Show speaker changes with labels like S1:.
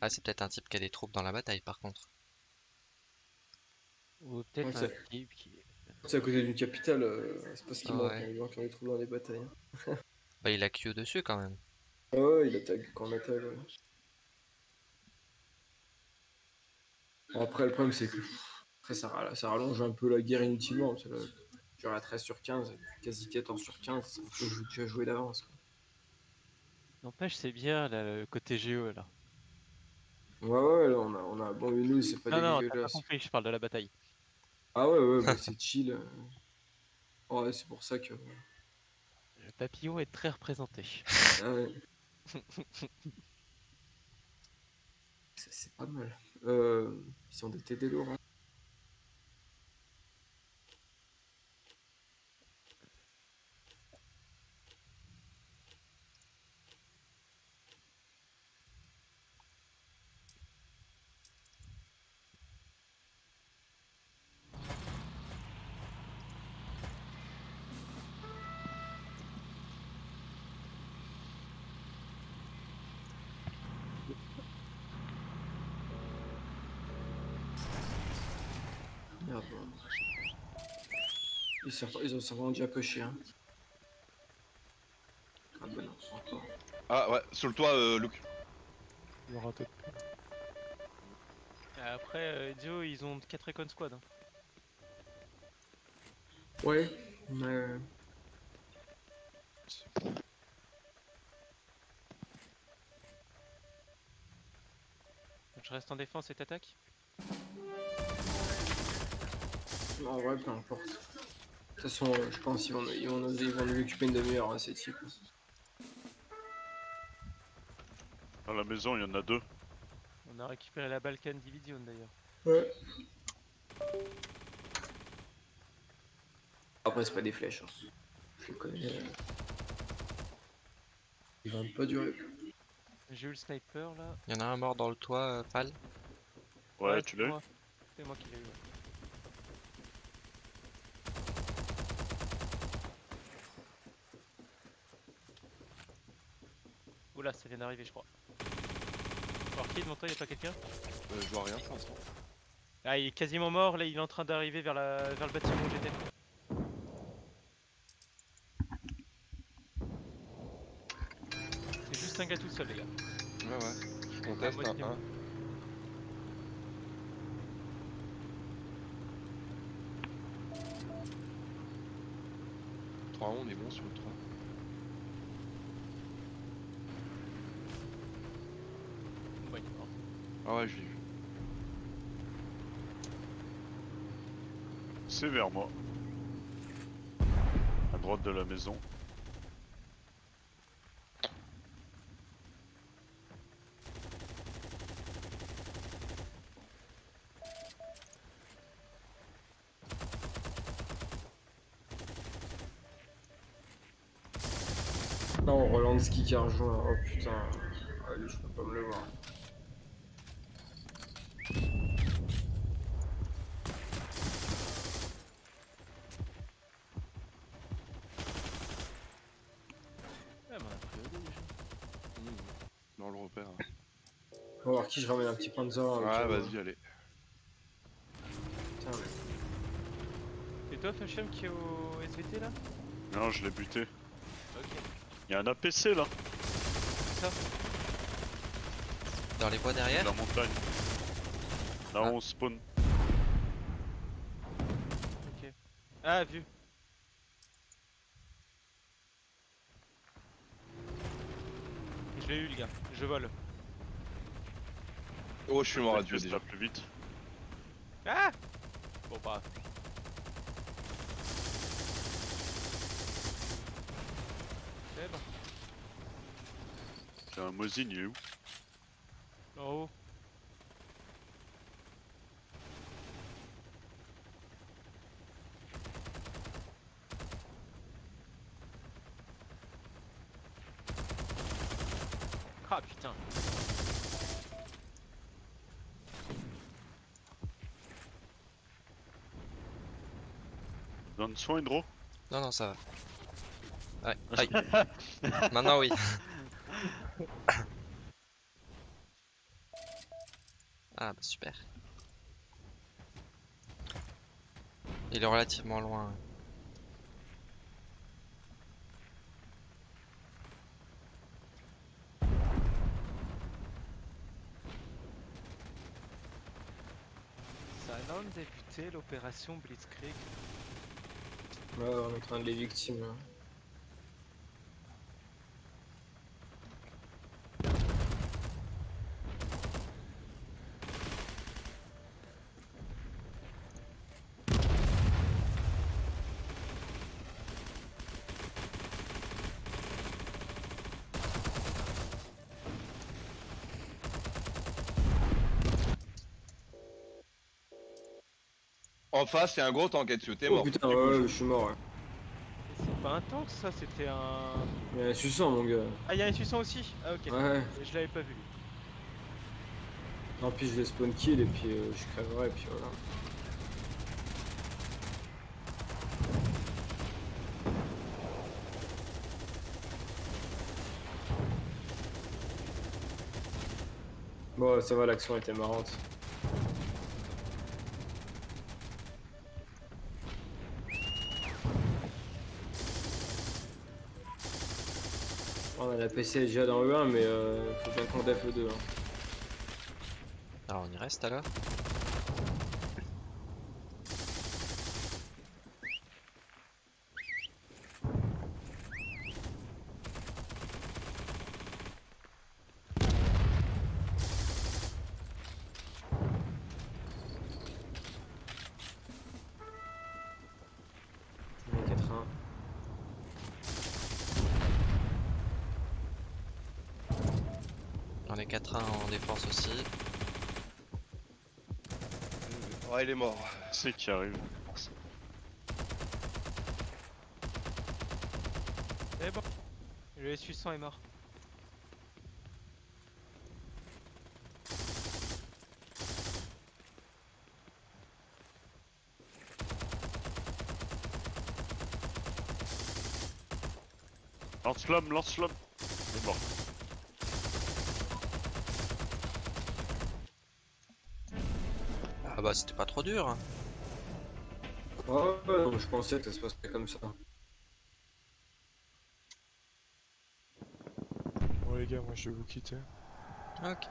S1: Ah, c'est peut-être un type qui a des troupes dans la bataille par contre.
S2: Ou peut-être
S3: Ouais,
S2: un
S3: c'est-
S2: type qui.
S3: C'est à côté d'une capitale, euh, c'est pas ce qui manque, hein, les gens qui ont des trous dans les batailles. hein.
S1: Bah, il a Q dessus quand même.
S3: Ah ouais, il attaque quand on attaque, ouais. Bon, après, le problème, c'est que après, ça, ra- ça rallonge un peu la guerre inutilement. Parce que là, genre à 13 sur 15, quasi 14 sur 15, c'est un peu jou- tu as joué d'avance. quoi.
S2: N'empêche, c'est bien là, le côté géo là.
S3: Ouais, ouais, là, on a, on a bon, nous, c'est pas
S2: non, non, pas
S3: dégueulasse.
S2: compris, je parle de la bataille.
S3: Ah ouais, ouais, bah, c'est chill. Ouais, c'est pour ça que.
S2: Le papillon est très représenté.
S3: Ah ouais. C'est c'est pas mal. Euh, ils ont des TD lourds. hein. Merde, bon. Ils, sont- ils ont sûrement déjà coché. Hein. Ah bah non, encore.
S4: Ah ouais, sur le toit, euh, Luke.
S2: Il aura tout. Après, euh, Dio, ils ont 4 Recon Squad. hein.
S3: Ouais, mais.
S2: Je reste en défense et t'attaques?
S3: En vrai, peu importe. De toute façon, je pense qu'ils vont, ils vont, ils vont nous occuper une demi-heure, hein, ces types.
S5: Dans la maison, il y en a deux.
S2: On a récupéré la Balkan Division d'ailleurs.
S3: Ouais. Après, c'est pas des flèches. hein. Je les connais. euh. Ils vont pas durer.
S2: J'ai eu le sniper là.
S1: Il y en a un mort dans le toit, euh, Pal.
S5: Ouais, tu l'as eu.
S2: C'est moi qui l'ai eu. ouais. Oula, ça vient d'arriver, je crois. Alors, qui devant toi Y'a pas quelqu'un
S4: Euh, je vois rien pour l'instant.
S2: Ah, il est quasiment mort, là il est en train d'arriver vers, la... vers le bâtiment où j'étais. C'est juste un gars tout seul, les gars.
S4: Ouais, ouais. Je conteste
S2: moi,
S4: un
S2: c'est
S4: 1.
S2: bon.
S4: on est bon sur le 3. Ah ouais, je l'ai vu.
S5: C'est vers moi. À droite de la maison.
S3: Non, Rolandski qui a rejoint. Oh putain. Lui, je peux pas me le voir.
S2: Ouais, mais on a pris le deux, déjà.
S4: Dans.
S3: On va voir qui je ramène un petit Panzer. avec,
S4: Ouais, vas-y, allez.
S3: putain, mais-
S2: C'est toi, Fashion, qui est au SVT là?
S5: Non, je l'ai buté.
S2: Ok.
S5: Il y a un APC là,
S2: Ça
S1: Dans les bois
S5: de
S1: derrière
S5: la montagne. Là où
S1: Ah.
S5: on spawn.
S2: Ok. Ah, vu. Je l'ai eu, les gars. Je vole.
S4: Oh, je suis mort à Dieu déjà.
S5: plus vite.
S2: Ah Bon, bah. Seb,
S5: J'ai un Mosin, il est où?
S2: En haut. Ah putain.
S5: Donne soin, Hydro
S1: Non, non, ça va. Ouais, aïe. Maintenant, oui. Ah bah super. Il est relativement loin.
S2: Débuter l'opération Blitzkrieg.
S3: Ouais, on est en train de les victimes. là.
S6: En face, il y a un gros tank dessus, t'es
S3: Oh
S6: mort.
S3: putain,
S6: Tu
S3: ouais, je suis mort. Ouais.
S2: C'est pas un tank ça, c'était un.
S3: Il y a un suçant, mon gars.
S2: Ah, il y a un suissant aussi? Ah, ok.
S3: Ouais.
S2: Je l'avais pas vu.
S3: Tant pis, je vais spawn kill et puis euh, je crèverai et puis voilà. Bon, ça va, l'action était marrante. A la PC déjà dans le 1, mais euh, faut bien qu'on def le 2. Hein.
S1: Alors on y reste alors
S3: On est 4-1.
S1: On est 4-1 en défense aussi.
S6: Ouais, il est mort.
S5: C'est qui arrive.
S2: C'est bon. Le suissant est mort.
S5: Lance-flamme, lance-flamme. Il est mort.
S1: Ah bah c'était pas trop dur. hein.
S3: Ouais, ouais, non, je pensais que ça se passerait comme ça.
S7: Bon les gars, moi je vais vous quitter.
S1: Ok.